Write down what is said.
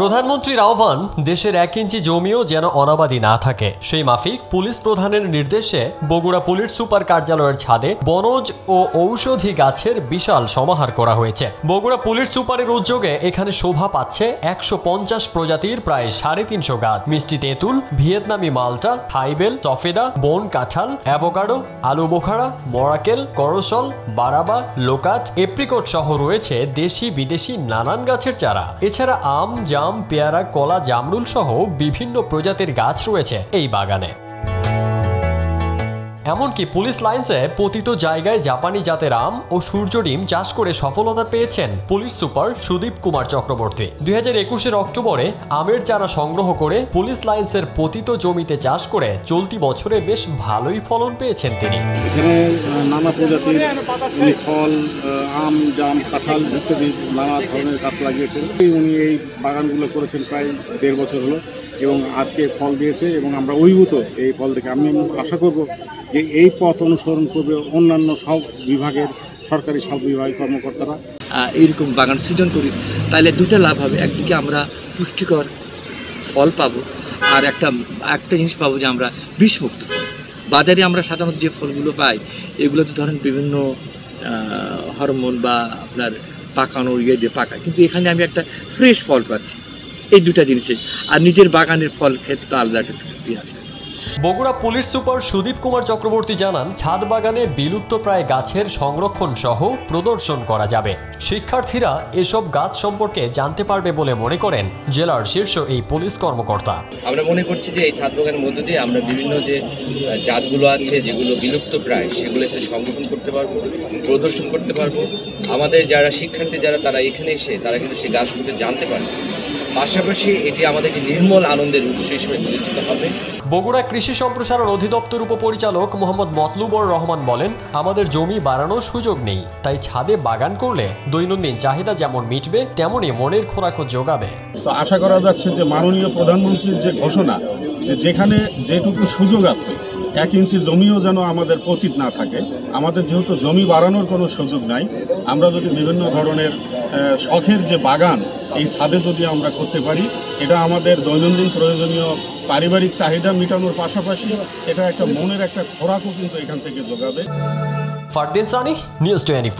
প্রধানমন্ত্রীর আহ্বান, দেশের এক ইঞ্চি জমিও যেন অনাবাদী না থাকে। সেই মাফিক পুলিশ প্রধানের নির্দেশে বগুড়া পুলিশ সুপার কার্যালয়ের ছাদে বনজ ও ঔষধি গাছের বিশাল সমাহার করা হয়েছে। বগুড়া পুলিশ সুপারের উদ্যোগে এখানে শোভা পাচ্ছে একশো পঞ্চাশ প্রজাতির প্রায় সাড়ে তিনশো গাছ। মিষ্টি তেঁতুল, ভিয়েতনামি মালটা থাইবেল সফেদা বন কাঁঠাল, অ্যাভোকাডো, আলু বোখারা মরাকেল, করসল, বারাবা, লোকাট, এপ্রিকট সহ রয়েছে দেশি বিদেশি নানান গাছের চারা। এছাড়া আম, জাম পেয়ারা কলা জামরুল সহ বিভিন্ন প্রজাতির গাছ রয়েছে এই বাগানে। এমনকি পুলিশ লাইন্সে পতিত জায়গায় জাপানি জাতের আম ও সূর্য ডিম চাষ করে সফলতা পেয়েছেন পুলিশ সুপার সুদীপ কুমার চক্রবর্তী। দুই হাজার একুশের অক্টোবরে আমের চারা সংগ্রহ করে পুলিশ লাইন্সের পতিত জমিতে চাষ করে চলতি বছরে বেশ ভালোই ফলন পেয়েছেন তিনি। এখানে নানা প্রজাতির ফল আম, জাম, কাঁঠাল ইত্যাদি নানা ধরনের গাছ লাগিয়েছেন। উনি এই বাগানগুলো করেছেন প্রায় দেড় বছর হলো। এবং আজকে ফল দিয়েছে এবং আমরা অভিভূত এই ফল থেকে। আমি আশা করব যে এই পথ অনুসরণ করবে অন্যান্য সব বিভাগের সরকারি সব বিভাগের কর্মকর্তারা। এইরকম বাগান সৃজন করি তাহলে দুটো লাভ হবে। একদিকে আমরা পুষ্টিকর ফল পাবো আর একটা একটা জিনিস পাবো যে আমরা বিষমুক্ত ফল। বাজারে আমরা সাধারণত যে ফলগুলো পাই, এগুলোতে ধরেন বিভিন্ন হরমোন বা আপনার পাকানো ইয়ে দিয়ে পাকায়। কিন্তু এখানে আমি একটা ফ্রেশ ফল পাচ্ছি। এই দুটা জিনিসে আর নিজের বাগানের ফল খেতে তো আলাদা একটা তৃপ্তি আছে। বগুড়া পুলিশ সুপার সুদীপ কুমার চক্রবর্তী জানান ছাদ বাগানে বিলুপ্ত প্রায় গাছের সংরক্ষণ সহ প্রদর্শন করা যাবে। শিক্ষার্থীরা এসব গাছ সম্পর্কে জানতে পারবে বলে মনে করেন জেলার শীর্ষ এই পুলিশ কর্মকর্তা। আমরা মনে করছি যে এই ছাদ বাগানের মধ্য দিয়ে আমরা বিভিন্ন যে জাতগুলো আছে যেগুলো বিলুপ্ত প্রায় সেগুলো এখানে সংরক্ষণ করতে পারব প্রদর্শন করতে পারব। আমাদের যারা শিক্ষার্থী যারা তারা এখানে এসে তারা কিন্তু সেই গাছ সম্পর্কে জানতে পারবে। পাশাপাশি এটি আমাদের একটি নির্মল আনন্দের উৎস হিসেবে বিবেচিত হবে। বগুড়া কৃষি সম্প্রসারণ অধিদপ্তর উপপরিচালক মোহাম্মদ মতলুবর রহমান বলেন আমাদের জমি বাড়ানোর সুযোগ নেই তাই ছাদে বাগান করলে দৈনন্দিন চাহিদা যেমন মিটবে তেমনই মনের খোরাকও যোগাবে। তো আশা করা যাচ্ছে যে মাননীয় প্রধানমন্ত্রীর যে ঘোষণা যে যেখানে যেটুকু সুযোগ আছে এক ইঞ্চি জমিও যেন আমাদের পতিত না থাকে। আমাদের যেহেতু জমি বাড়ানোর কোনো সুযোগ নাই, আমরা যদি বিভিন্ন ধরনের শখের যে বাগান, এই ছাদে যদি আমরা করতে পারি, এটা আমাদের দৈনন্দিন প্রয়োজনীয় পারিবারিক চাহিদা মেটানোর পাশাপাশি এটা একটা মনের একটা খোরাকও কিন্তু এখান থেকে যোগাবে। Fardin news twenty